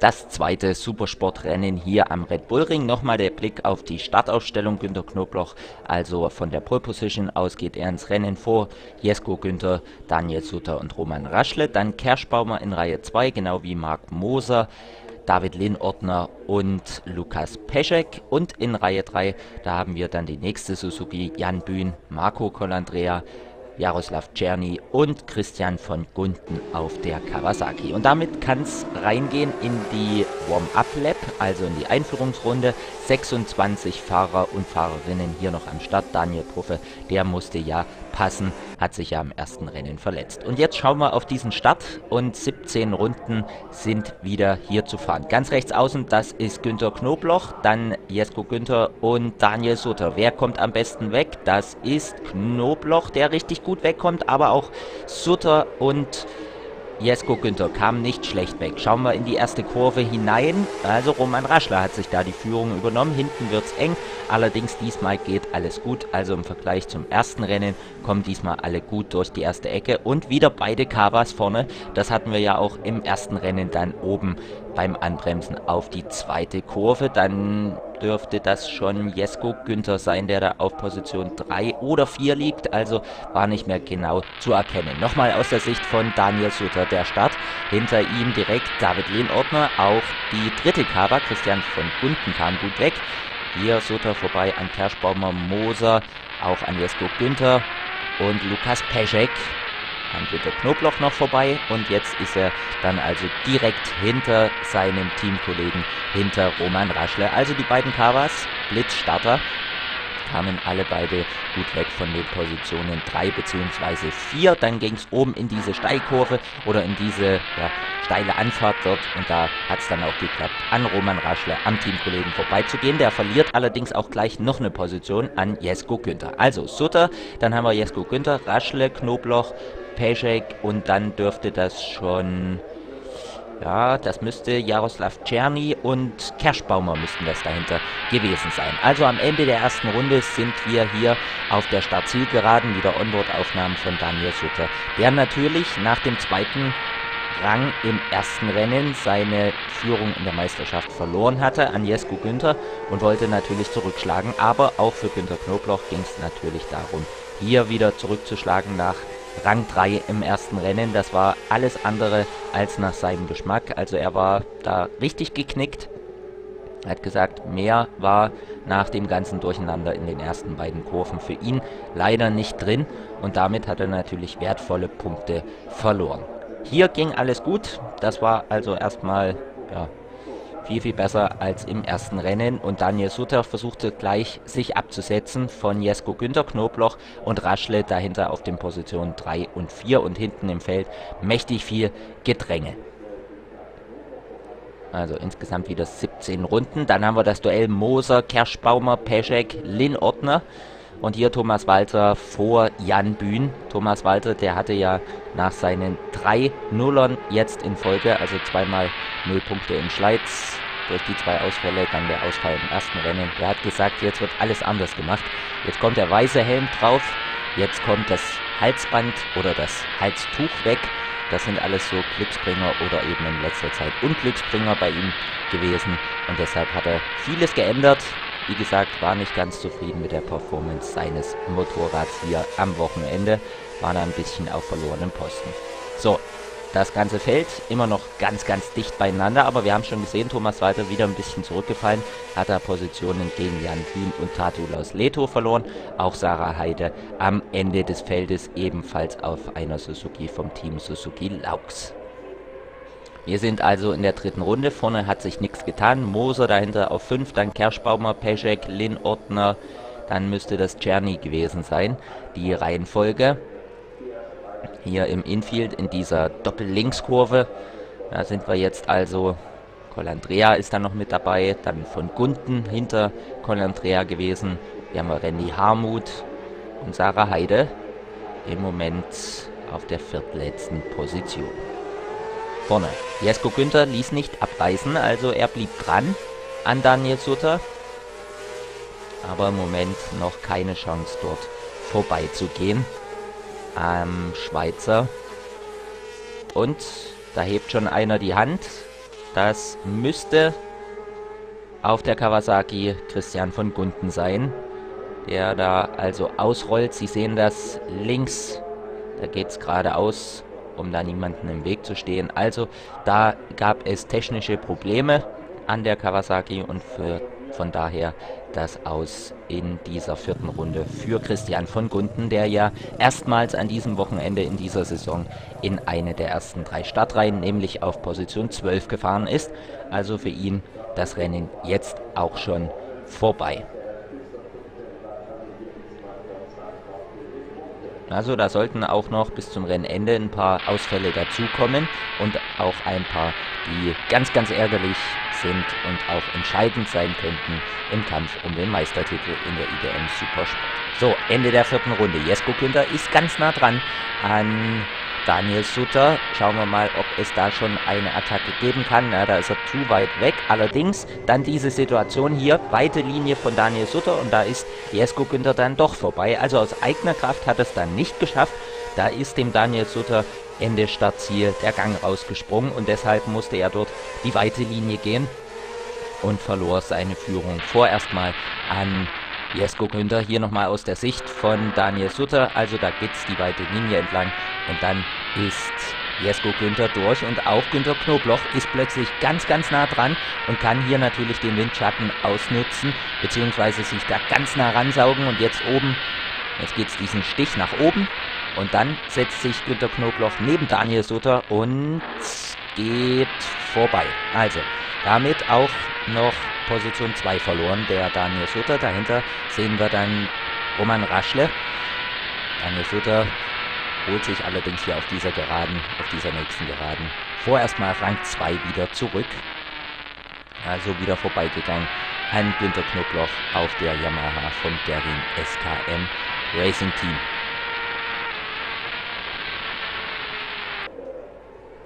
das zweite Supersportrennen hier am Red Bull Ring. Nochmal der Blick auf die Startaufstellung. Günter Knobloch, also von der Pole Position aus geht er ins Rennen vor. Jesko Günther, Daniel Sutter und Roman Raschle. Dann Kerschbaumer in Reihe 2, genau wie Marc Moser. David Linnordner und Lukas Peschek. Und in Reihe 3, da haben wir dann die nächste Suzuki, Jan Bühn, Marco Colandrea, Jaroslav Czerny und Christian von Gunten auf der Kawasaki. Und damit kann es reingehen in die Warm-Up-Lap, also in die Einführungsrunde. 26 Fahrer und Fahrerinnen hier noch am Start. Daniel Puffe, der musste ja passen, hat sich ja im ersten Rennen verletzt. Und jetzt schauen wir auf diesen Start und 17 Runden sind wieder hier zu fahren. Ganz rechts außen, das ist Günter Knobloch, dann Jesko Günther und Daniel Sutter. Wer kommt am besten weg? Das ist Knobloch, der richtig gut wegkommt, aber auch Sutter und Jesko Günther kam nicht schlecht weg. Schauen wir in die erste Kurve hinein. Also Roman Raschler hat sich da die Führung übernommen. Hinten wird es eng. Allerdings diesmal geht alles gut. Also im Vergleich zum ersten Rennen kommen diesmal alle gut durch die erste Ecke. Und wieder beide Kawas vorne. Das hatten wir ja auch im ersten Rennen dann oben beim Anbremsen auf die zweite Kurve. Dann dürfte das schon Jesko Günther sein, der da auf Position 3 oder 4 liegt. Also war nicht mehr genau zu erkennen. Nochmal aus der Sicht von Daniel Sutter der Start. Hinter ihm direkt David Lehnordner. Auch die dritte Kaba, Christian von Gunten, kam gut weg. Hier Sutter vorbei an Kerschbaumer Moser, auch an Jesko Günther und Lukas Peschek dann geht der noch vorbei und jetzt ist er dann also direkt hinter seinem Teamkollegen, hinter Roman Raschle. Also die beiden Kawas, Blitzstarter, kamen alle beide gut weg von den Positionen 3 bzw. 4. Dann ging es oben in diese Steilkurve oder in diese ja, steile Anfahrt dort und da hat es dann auch geklappt, an Roman Raschle, am Teamkollegen vorbeizugehen. Der verliert allerdings auch gleich noch eine Position an Jesko Günther. Also Sutter, dann haben wir Jesko Günther, Raschle, Knobloch, Peschek und dann dürfte das schon, ja, das müsste Jaroslav Czerny und Kerschbaumer müssten das dahinter gewesen sein. Also am Ende der ersten Runde sind wir hier auf der Startzielgeraden, wieder Onboard-Aufnahmen von Daniel Sutter, der natürlich nach dem zweiten Rang im ersten Rennen seine Führung in der Meisterschaft verloren hatte an Jesko Günther und wollte natürlich zurückschlagen. Aber auch für Günther Knobloch ging es natürlich darum, hier wieder zurückzuschlagen nach Rang 3 im ersten Rennen. Das war alles andere als nach seinem Geschmack. Also er war da richtig geknickt. Er hat gesagt, mehr war nach dem ganzen Durcheinander in den ersten beiden Kurven für ihn leider nicht drin und damit hat er natürlich wertvolle Punkte verloren. Hier ging alles gut. Das war also erstmal ja, viel, viel besser als im ersten Rennen. Und Daniel Sutter versuchte gleich sich abzusetzen von Jesko Günther Knobloch und Raschle dahinter auf den Positionen 3 und 4 und hinten im Feld mächtig viel Gedränge. Also insgesamt wieder 17 Runden. Dann haben wir das Duell Moser, Kerschbaumer, Peschek, Lin Ortner. Und hier Thomas Walter vor Jan Bühn. Thomas Walter, der hatte ja nach seinen drei Nullern jetzt in Folge, also zweimal Null Punkte in Schleiz, durch die zwei Ausfälle, dann der Ausfall im ersten Rennen. Der hat gesagt, jetzt wird alles anders gemacht. Jetzt kommt der weiße Helm drauf, jetzt kommt das Halsband oder das Halstuch weg. Das sind alles so Glücksbringer oder eben in letzter Zeit Unglücksbringer bei ihm gewesen. Und deshalb hat er vieles geändert. Wie gesagt, war nicht ganz zufrieden mit der Performance seines Motorrads hier am Wochenende. War da ein bisschen auf verlorenen Posten. So, das ganze Feld immer noch ganz, ganz dicht beieinander, aber wir haben schon gesehen, Thomas Walter wieder ein bisschen zurückgefallen, hat er Positionen gegen Jan Kühn und Tatulaus Leto verloren. Auch Sarah Heide am Ende des Feldes ebenfalls auf einer Suzuki vom Team Suzuki Laux. Wir sind also in der dritten Runde. Vorne hat sich nichts getan. Moser dahinter auf 5, dann Kerschbaumer, Peschek, Lin Ortner. Dann müsste das Czerny gewesen sein. Die Reihenfolge hier im Infield in dieser Doppellinkskurve. Da sind wir jetzt also. Colandrea ist dann noch mit dabei. Dann von Gunten hinter Colandrea gewesen. Wir haben Randy Harmuth und Sarah Heide. Im Moment auf der viertletzten Position vorne. Jesko Günther ließ nicht abreißen, also er blieb dran an Daniel Sutter. Aber im Moment noch keine Chance dort vorbeizugehen am Schweizer. Und da hebt schon einer die Hand. Das müsste auf der Kawasaki Christian von Gunden sein, der da also ausrollt. Sie sehen das links, da geht es geradeaus, um da niemanden im Weg zu stehen. Also da gab es technische Probleme an der Kawasaki und für, von daher das Aus in dieser vierten Runde für Christian von Gunden, der ja erstmals an diesem Wochenende in dieser Saison in eine der ersten drei Startreihen, nämlich auf Position 12 gefahren ist. Also für ihn das Rennen jetzt auch schon vorbei. Also da sollten auch noch bis zum Rennende ein paar Ausfälle dazukommen und auch ein paar, die ganz, ganz ärgerlich sind und auch entscheidend sein könnten im Kampf um den Meistertitel in der IDM Supersport. So, Ende der vierten Runde. Jesko Günther ist ganz nah dran an Daniel Sutter. Schauen wir mal, ob es da schon eine Attacke geben kann. Ja, da ist er zu weit weg. Allerdings dann diese Situation hier, weite Linie von Daniel Sutter und da ist Jesko Günther dann doch vorbei. Also aus eigener Kraft hat es dann nicht geschafft. Da ist dem Daniel Sutter Ende Startziel der Gang rausgesprungen und deshalb musste er dort die weite Linie gehen und verlor seine Führung vorerst mal an Jesko Günther. Hier nochmal aus der Sicht von Daniel Sutter. Also da geht es die weite Linie entlang und dann ist Jesko Günther durch und auch Günther Knobloch ist plötzlich ganz, ganz nah dran und kann hier natürlich den Windschatten ausnutzen, beziehungsweise sich da ganz nah ransaugen und jetzt oben, jetzt geht es diesen Stich nach oben und dann setzt sich Günther Knobloch neben Daniel Sutter und geht vorbei. Also, damit auch noch Position 2 verloren, der Daniel Sutter. Dahinter sehen wir dann Roman Raschle. Daniel Sutter holt sich allerdings hier auf dieser Geraden, auf dieser nächsten Geraden, vorerst mal Rang 2 wieder zurück. Also wieder vorbeigegangen an Günter Knobloch auf der Yamaha vom Gerin SKM Racing Team.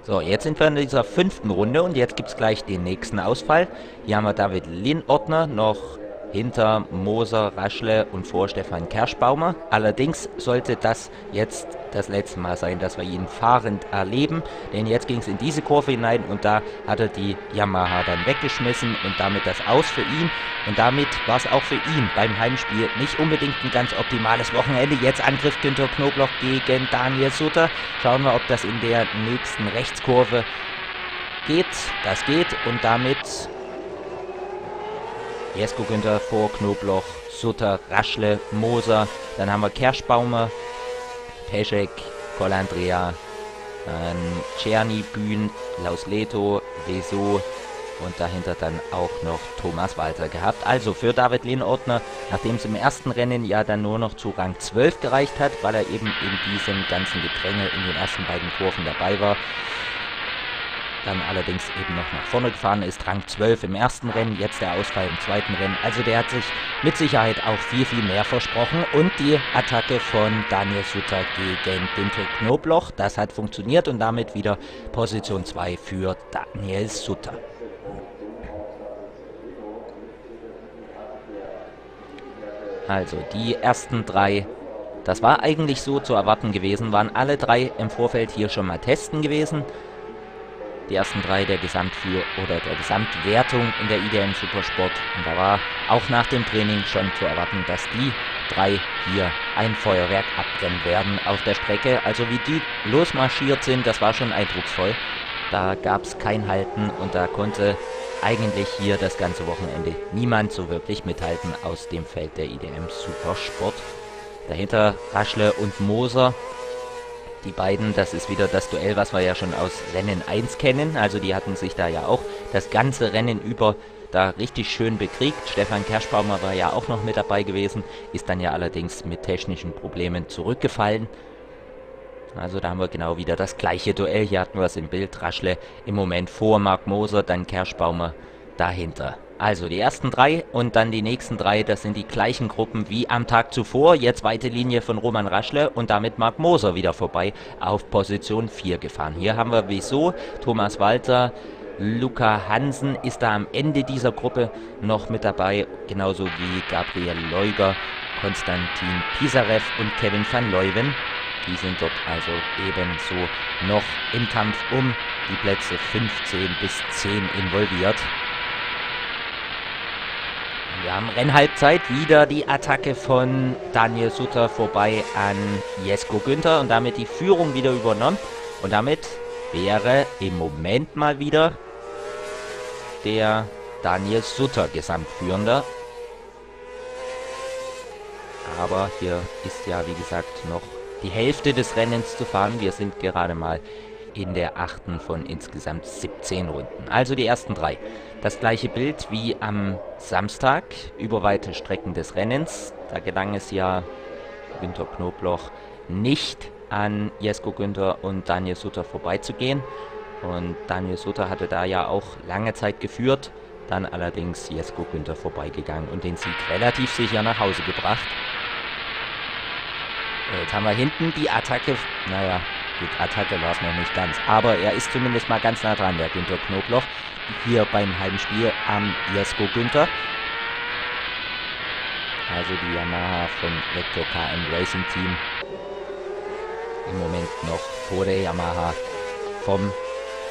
So, jetzt sind wir in dieser fünften Runde und jetzt gibt es gleich den nächsten Ausfall. Hier haben wir David Linordner noch hinter Moser, Raschle und vor Stefan Kerschbaumer. Allerdings sollte das jetzt das letzte Mal sein, dass wir ihn fahrend erleben, denn jetzt ging es in diese Kurve hinein und da hat er die Yamaha dann weggeschmissen und damit das Aus für ihn und damit war es auch für ihn beim Heimspiel nicht unbedingt ein ganz optimales Wochenende. Jetzt Angriff Günther Knobloch gegen Daniel Sutter. Schauen wir, ob das in der nächsten Rechtskurve geht. Das geht und damit Jesko Günther vor Knobloch, Sutter, Raschle, Moser. Dann haben wir Kerschbaumer, Peschek, Colandrea, dann Czerny, Bühn, Lausleto, Veso und dahinter dann auch noch Thomas Walter gehabt. Also für David Lehnordner, nachdem es im ersten Rennen ja dann nur noch zu Rang 12 gereicht hat, weil er eben in diesem ganzen Gedränge in den ersten beiden Kurven dabei war, dann allerdings eben noch nach vorne gefahren ist. Rang 12 im ersten Rennen, jetzt der Ausfall im zweiten Rennen. Also der hat sich mit Sicherheit auch viel, viel mehr versprochen. Und die Attacke von Daniel Sutter gegen Günther Knobloch, das hat funktioniert und damit wieder Position 2 für Daniel Sutter. Also die ersten drei das war eigentlich so zu erwarten gewesen, waren alle drei im Vorfeld hier schon mal testen gewesen die ersten drei der Gesamtführ oder der Gesamtwertung in der IDM Supersport. Und da war auch nach dem Training schon zu erwarten, dass die drei hier ein Feuerwerk abbrennen werden auf der Strecke. Also wie die losmarschiert sind, das war schon eindrucksvoll. Da gab es kein Halten und da konnte eigentlich hier das ganze Wochenende niemand so wirklich mithalten aus dem Feld der IDM Supersport. Dahinter Raschle und Moser die beiden, das ist wieder das Duell, was wir ja schon aus Rennen 1 kennen. Also die hatten sich da ja auch das ganze Rennen über da richtig schön bekriegt. Stefan Kerschbaumer war ja auch noch mit dabei gewesen, ist dann ja allerdings mit technischen Problemen zurückgefallen. Also da haben wir genau wieder das gleiche Duell. Hier hatten wir es im Bild. Raschle im Moment vor Mark Moser, dann Kerschbaumer dahinter. Also die ersten drei und dann die nächsten drei, das sind die gleichen Gruppen wie am Tag zuvor. Jetzt weite Linie von Roman Raschle und damit Marc Moser wieder vorbei auf Position 4 gefahren. Hier haben wir wieso Thomas Walter, Luca Hansen ist da am Ende dieser Gruppe noch mit dabei, genauso wie Gabriel Leuger, Konstantin Pisarev und Kevin van Leuven. Die sind dort also ebenso noch im Kampf um die Plätze 15 bis 10 involviert. Wir haben Rennhalbzeit, wieder die Attacke von Daniel Sutter vorbei an Jesko Günther und damit die Führung wieder übernommen. Und damit wäre im Moment mal wieder der Daniel Sutter Gesamtführender. Aber hier ist ja, wie gesagt, noch die Hälfte des Rennens zu fahren. Wir sind gerade mal in der achten von insgesamt 17 Runden. Also die ersten drei. Das gleiche Bild wie am Samstag über weite Strecken des Rennens. Da gelang es ja Günter Knobloch nicht an Jesko Günther und Daniel Sutter vorbeizugehen. Und Daniel Sutter hatte da ja auch lange Zeit geführt, dann allerdings Jesko Günther vorbeigegangen und den Sieg relativ sicher nach Hause gebracht. Jetzt haben wir hinten die Attacke, naja, Gut, Attacke war es noch nicht ganz. Aber er ist zumindest mal ganz nah dran, der Günther Knobloch. Hier beim Heimspiel am Jesko Günther. Also die Yamaha vom Vector KM Racing Team. Im Moment noch vor der Yamaha vom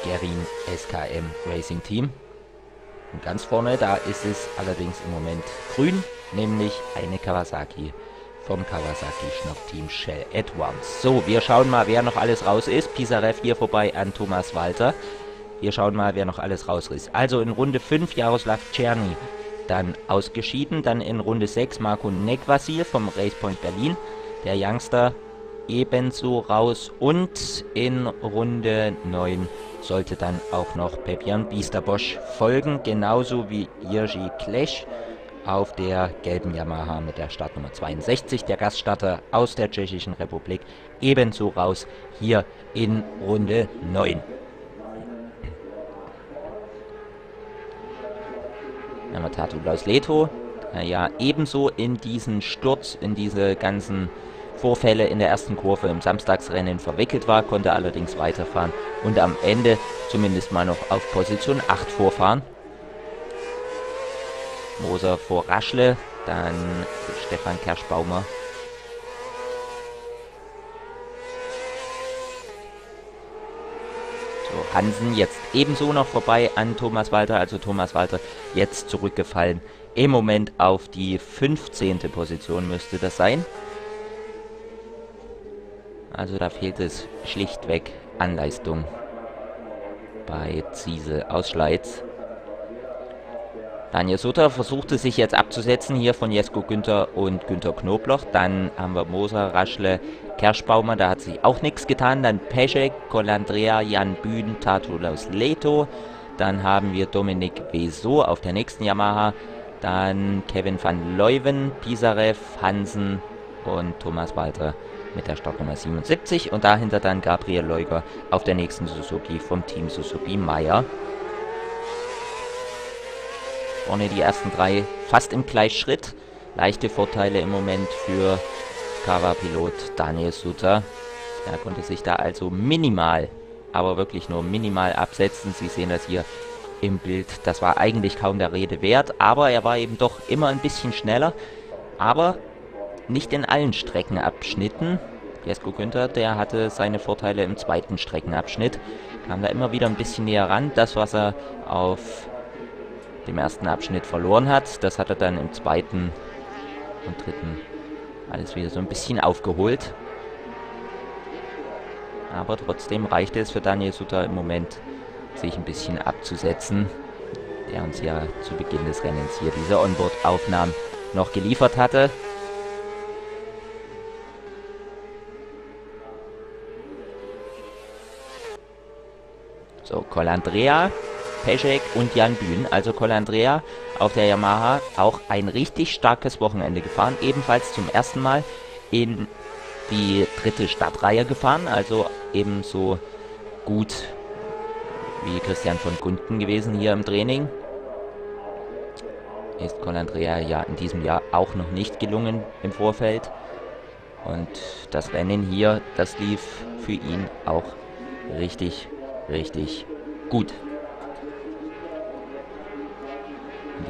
Gerin SKM Racing Team. Und ganz vorne, da ist es allerdings im Moment grün, nämlich eine Kawasaki vom Kawasaki Schnapp-Team Shell Advance. So, wir schauen mal, wer noch alles raus ist. Pisarev hier vorbei an Thomas Walter. Wir schauen mal, wer noch alles raus ist. Also in Runde 5 Jaroslav Czerny dann ausgeschieden. Dann in Runde 6 Marco Nekvasil vom Racepoint Berlin. Der Youngster ebenso raus. Und in Runde 9 sollte dann auch noch Pepian Biesterbosch folgen. Genauso wie Jerzy Klech auf der gelben Yamaha mit der Startnummer 62. Der Gaststarter aus der Tschechischen Republik ebenso raus hier in Runde 9. Dann Tatu Blaus Leto, der ja ebenso in diesen Sturz, in diese ganzen Vorfälle in der ersten Kurve im Samstagsrennen verwickelt war, konnte allerdings weiterfahren und am Ende zumindest mal noch auf Position 8 vorfahren. Moser vor Raschle, dann Stefan Kerschbaumer. So, Hansen jetzt ebenso noch vorbei an Thomas Walter, also Thomas Walter jetzt zurückgefallen. Im Moment auf die 15. Position müsste das sein. Also da fehlt es schlichtweg an Leistung bei Ziesel aus Schleiz. Daniel Sutter versuchte sich jetzt abzusetzen hier von Jesko Günther und Günther Knobloch. Dann haben wir Moser, Raschle, Kerschbaumer, da hat sich auch nichts getan. Dann Peschek, Colandrea, Jan Bühn, Tatulos Leto. Dann haben wir Dominik Weso auf der nächsten Yamaha. Dann Kevin van Leuven, Pisarev, Hansen und Thomas Walter mit der Startnummer 77. Und dahinter dann Gabriel Leuger auf der nächsten Suzuki vom Team Suzuki Meyer. Vorne die ersten drei fast im Gleichschritt. Leichte Vorteile im Moment für Kawa-Pilot Daniel Suter. Er konnte sich da also minimal, aber wirklich nur minimal absetzen. Sie sehen das hier im Bild. Das war eigentlich kaum der Rede wert, aber er war eben doch immer ein bisschen schneller. Aber nicht in allen Streckenabschnitten. Jesko Günther, der hatte seine Vorteile im zweiten Streckenabschnitt. Kam da immer wieder ein bisschen näher ran. Das, was er auf dem ersten Abschnitt verloren hat. Das hat er dann im zweiten und dritten alles wieder so ein bisschen aufgeholt. Aber trotzdem reichte es für Daniel Sutter im Moment, sich ein bisschen abzusetzen, der uns ja zu Beginn des Rennens hier diese Onboard-Aufnahmen noch geliefert hatte. So, Colandrea Peschek und Jan Bühn, also Colandrea auf der Yamaha, auch ein richtig starkes Wochenende gefahren. Ebenfalls zum ersten Mal in die dritte Stadtreihe gefahren, also ebenso gut wie Christian von Gunten gewesen hier im Training. Ist Colandrea ja in diesem Jahr auch noch nicht gelungen im Vorfeld. Und das Rennen hier, das lief für ihn auch richtig, richtig gut.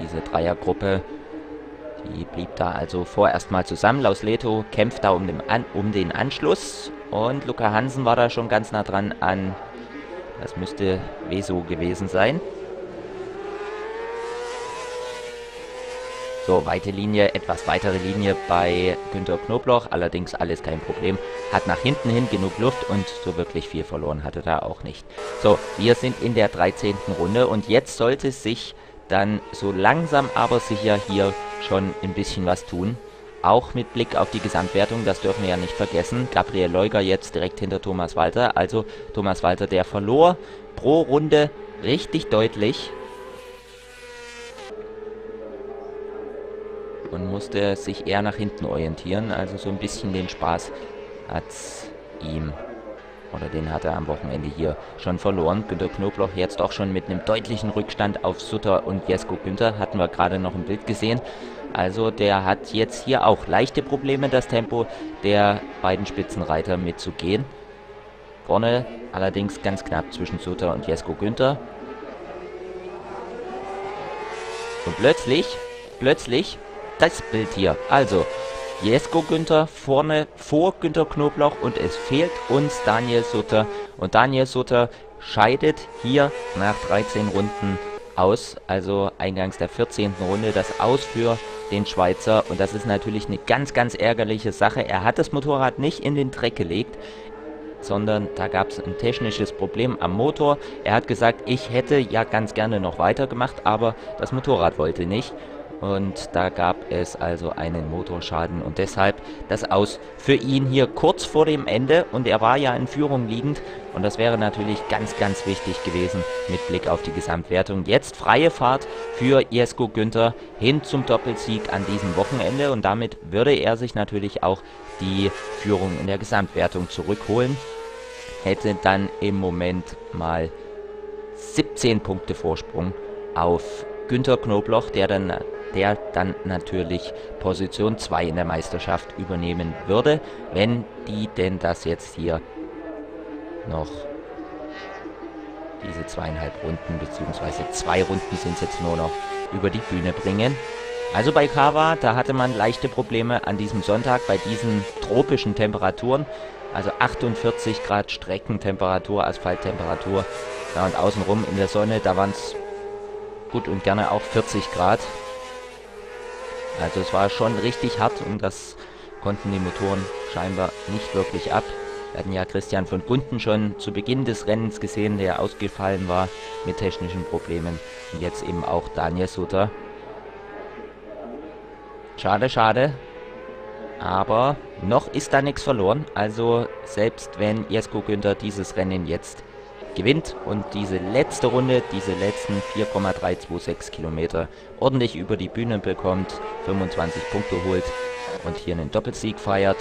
Diese Dreiergruppe, die blieb da also vorerst mal zusammen. Laus Leto kämpft da um den, An um den Anschluss Und Luca Hansen war da schon ganz nah dran an, das müsste Weso gewesen sein. So, weite Linie, etwas weitere Linie bei Günter Knobloch, allerdings alles kein Problem. Hat nach hinten hin genug Luft und so wirklich viel verloren hatte da auch nicht. So, wir sind in der 13. Runde und jetzt sollte sich dann so langsam aber sicher hier schon ein bisschen was tun. Auch mit Blick auf die Gesamtwertung, das dürfen wir ja nicht vergessen. Gabriel Leuger jetzt direkt hinter Thomas Walter. Also Thomas Walter, der verlor pro Runde richtig deutlich. und musste sich eher nach hinten orientieren. Also so ein bisschen den Spaß hat ihm oder den hat er am Wochenende hier schon verloren. Günter Knobloch jetzt auch schon mit einem deutlichen Rückstand auf Sutter und Jesko Günther, hatten wir gerade noch im Bild gesehen. Also der hat jetzt hier auch leichte Probleme, das Tempo der beiden Spitzenreiter mitzugehen. Vorne allerdings ganz knapp zwischen Sutter und Jesko Günther. Und plötzlich, plötzlich das Bild hier. Also, Jesko Günther vorne vor Günther Knoblauch und es fehlt uns Daniel Sutter. Und Daniel Sutter scheidet hier nach 13 Runden aus, also eingangs der 14. Runde, das Aus für den Schweizer. Und das ist natürlich eine ganz, ganz ärgerliche Sache. Er hat das Motorrad nicht in den Dreck gelegt, sondern da gab es ein technisches Problem am Motor. Er hat gesagt, ich hätte ja ganz gerne noch weitergemacht, aber das Motorrad wollte nicht und da gab es also einen Motorschaden und deshalb das Aus für ihn hier kurz vor dem Ende und er war ja in Führung liegend und das wäre natürlich ganz, ganz wichtig gewesen mit Blick auf die Gesamtwertung. Jetzt freie Fahrt für Jesko Günther hin zum Doppelsieg an diesem Wochenende und damit würde er sich natürlich auch die Führung in der Gesamtwertung zurückholen. Hätte dann im Moment mal 17 Punkte Vorsprung auf Günther Knobloch, der dann der dann natürlich Position 2 in der Meisterschaft übernehmen würde, wenn die denn das jetzt hier noch diese zweieinhalb Runden, beziehungsweise zwei Runden sind es jetzt nur noch, über die Bühne bringen. Also bei Kawa, da hatte man leichte Probleme an diesem Sonntag bei diesen tropischen Temperaturen. Also 48 Grad Streckentemperatur, Asphalttemperatur. Ja, und außenrum in der Sonne, da waren es gut und gerne auch 40 Grad. Also es war schon richtig hart und das konnten die Motoren scheinbar nicht wirklich ab. Wir hatten ja Christian von Gunten schon zu Beginn des Rennens gesehen, der ausgefallen war mit technischen Problemen. Und jetzt eben auch Daniel Sutter. Schade, schade. Aber noch ist da nichts verloren. Also selbst wenn Jesko Günther dieses Rennen jetzt gewinnt und diese letzte Runde, diese letzten 4,326 Kilometer ordentlich über die Bühne bekommt, 25 Punkte holt und hier einen Doppelsieg feiert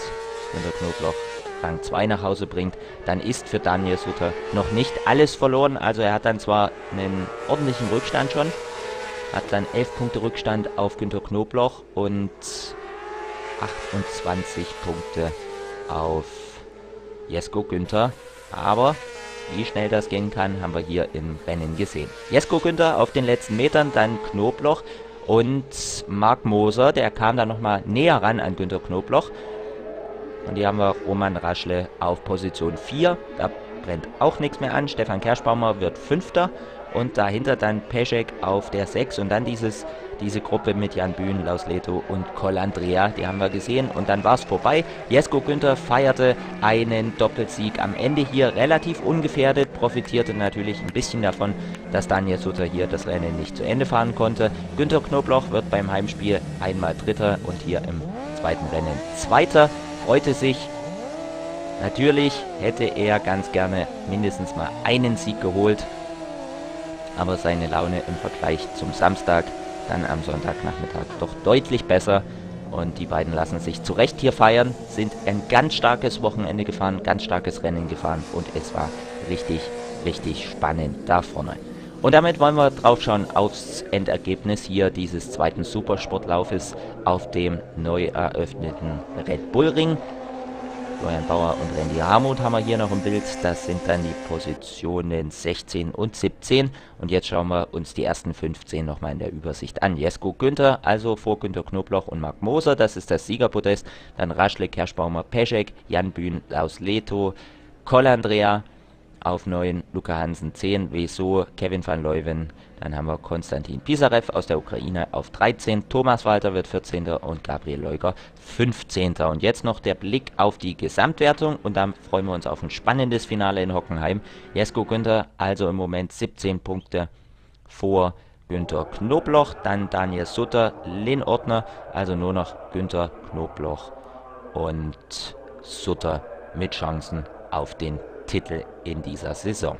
und der Knoblauch Rang 2 nach Hause bringt, dann ist für Daniel Sutter noch nicht alles verloren. Also er hat dann zwar einen ordentlichen Rückstand schon, hat dann 11 Punkte Rückstand auf Günter Knobloch und 28 Punkte auf Jesko Günther. Aber wie schnell das gehen kann, haben wir hier im Rennen gesehen. Jesko Günther auf den letzten Metern, dann Knobloch und Marc Moser, der kam dann nochmal näher ran an Günter Knobloch. Und hier haben wir Roman Raschle auf Position 4. Da brennt auch nichts mehr an. Stefan Kerschbaumer wird Fünfter. Und dahinter dann Peschek auf der 6. Und dann dieses diese Gruppe mit Jan Bühn, Laus Leto und Col Andrea, die haben wir gesehen und dann war es vorbei. Jesko Günther feierte einen Doppelsieg am Ende hier relativ ungefährdet, profitierte natürlich ein bisschen davon, dass Daniel Sutter hier das Rennen nicht zu Ende fahren konnte. Günther Knobloch wird beim Heimspiel einmal Dritter und hier im zweiten Rennen Zweiter, freute sich. Natürlich hätte er ganz gerne mindestens mal einen Sieg geholt, aber seine Laune im Vergleich zum Samstag dann am Sonntagnachmittag doch deutlich besser. Und die beiden lassen sich zu Recht hier feiern, sind ein ganz starkes Wochenende gefahren, ganz starkes Rennen gefahren und es war richtig, richtig spannend da vorne. Und damit wollen wir drauf schauen aufs Endergebnis hier dieses zweiten Supersportlaufes auf dem neu eröffneten Red Bull Ring. Florian Bauer und Randy Harmuth haben wir hier noch im Bild. Das sind dann die Positionen 16 und 17. Und jetzt schauen wir uns die ersten 15 nochmal in der Übersicht an. Jesko Günther, also vor Günther Knobloch und Marc Moser, das ist das Siegerpodest. Dann Raschle, Kerschbaumer, Peschek, Jan Bühn aus Leto, Kollandrea, auf 9 Luca Hansen 10, Wieso, Kevin van Leuven, dann haben wir Konstantin Pisarev aus der Ukraine auf 13, Thomas Walter wird 14. und Gabriel Leuger 15. Und jetzt noch der Blick auf die Gesamtwertung und dann freuen wir uns auf ein spannendes Finale in Hockenheim. Jesko Günther also im Moment 17 Punkte vor Günther Knobloch, dann Daniel Sutter, Lin Ortner, also nur noch Günther Knobloch und Sutter mit Chancen auf den Titel in dieser Saison.